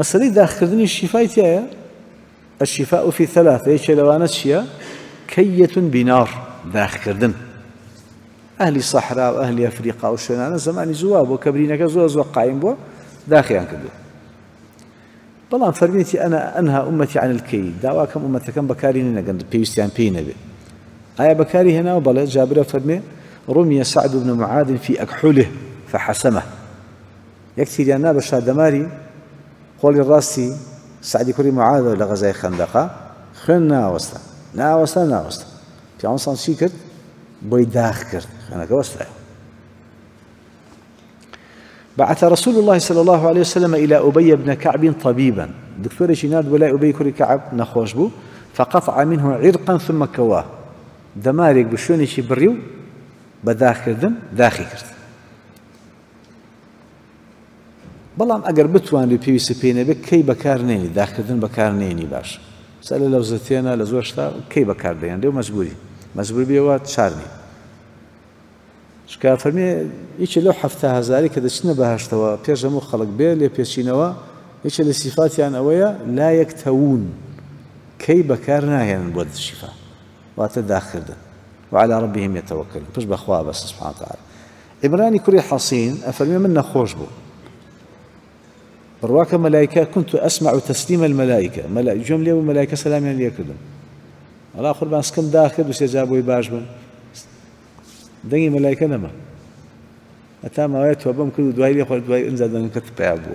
مەسەی داخکردنی شیفای تایە الشفاء في ثلاثة إيش لو شيا كية بنار داخكردن أهل صحراء وأهل أفريقيا والشنانة زمان زواب وكبرينك زوا زوا قايم بو داخيان كدو بەڵام فەرمیێتی أنا أنهى أمتي عن الكي داواکەم ئومەتەکەم بەکاری نەگەند پێویستیان پێی نەبێ ئایا بەکاری هێناوە بەڵێ جابرە فەرمێ رمي سعد بن معاذ في أكحله فحسمه. يكتير نا بشادماري قول الراسي سعدي كوري معاذ لغزاي خندقة خن ناوستا. ناوستا ناوستا. في عنصان شي كرت بوي داخ كرت خنك وستا بعث رسول الله صلى الله عليه وسلم إلى أبي بن كعب طبيبا. دكتور شناد ولا أبي كوري كعب نخوش بو فقطع منه عرقا ثم كواه. دمارك بشوني شي بريو بداخردن داخي كرت بەڵام ئەگەر بتوانانی پێویستە پێێنێ بێت کەی بەکارنێنی داخردن بەکارنێنی باش. سە لە لەو زتێنە لە زۆر شتا کەی بەکاردەیان لێو مەجبوری. مەجبور بێەوە چارنی شکا فەرمێ هیچ لەو هەفتا هزاری کە دەچنە بەهشتەوە پێش هەموو خەڵک بێ لێ پێچینەوە هیچ لە سیفاتیان ئەوەیە لا یەک تەون کەی بەکار ناهێنن بۆ شیفا. واتە داخردن وعلى ربهم يتوكل پش بەخوا بەس سبحانه وتعالى إبراني كري حصين أفرمي من نخوش بو رواك ملائكة كنت أسمع تسليم الملائكة. ملائكة جملة وملائكة سلام يعني يكردم. الله أخر بان سكن داخل وسيجابوا يباش بن. دنگی ملائكة نما. أتا ما ويت وبم كل دواي لي خل دواي إنزل دن كتب يابو